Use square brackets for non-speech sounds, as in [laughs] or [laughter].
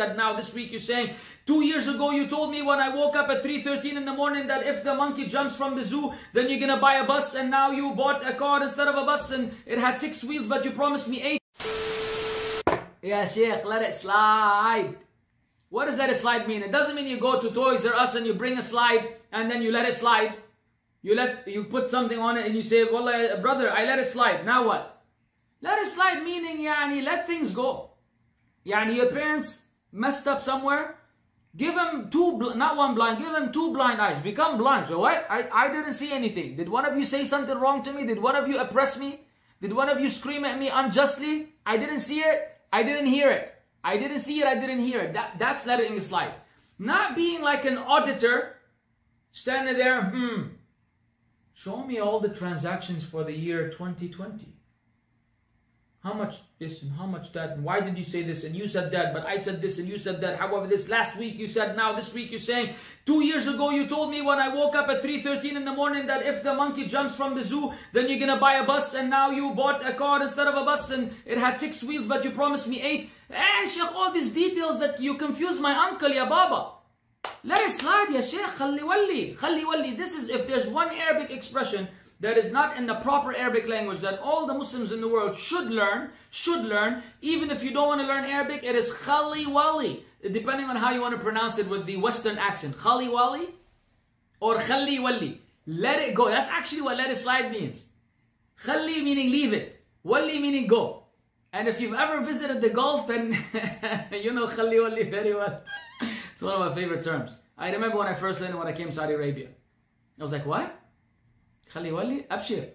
said now. This week you're saying, two years ago you told me when I woke up at 3.13 in the morning that if the monkey jumps from the zoo, then you're gonna buy a bus and now you bought a car instead of a bus and it had six wheels but you promised me eight. Yeah, Sheikh, let it slide. What does let it slide mean? It doesn't mean you go to Toys R Us and you bring a slide and then you let it slide. You let you put something on it and you say, well, uh, brother, I let it slide. Now what? Let it slide meaning, yani, let things go. Yani, your parents messed up somewhere. Give them two, not one blind, give them two blind eyes. Become blind. So what? I, I didn't see anything. Did one of you say something wrong to me? Did one of you oppress me? Did one of you scream at me unjustly? I didn't see it. I didn't hear it. I didn't see it. I didn't hear it. That, that's letting it slide. Not being like an auditor, standing there, hmm, Show me all the transactions for the year 2020. How much this and how much that and why did you say this and you said that but I said this and you said that. However, this last week you said now this week you're saying two years ago you told me when I woke up at 3.13 in the morning that if the monkey jumps from the zoo then you're gonna buy a bus and now you bought a car instead of a bus and it had six wheels but you promised me eight. Eh, Sheikh, all these details that you confuse my uncle, ya baba. Let it slide, ya Sheikh. Khalli walli. Khalli walli. This is if there's one Arabic expression that is not in the proper Arabic language that all the Muslims in the world should learn, should learn, even if you don't want to learn Arabic, it is khali wali, depending on how you want to pronounce it with the Western accent. Khali wali or khali wali. Let it go. That's actually what let it slide means. Khali meaning leave it. Wali meaning go. And if you've ever visited the Gulf, then [laughs] you know khali wali very well. it's one of my favorite terms. I remember when I first learned when I came to Saudi Arabia. I was like, what? خلي يولي أبشر.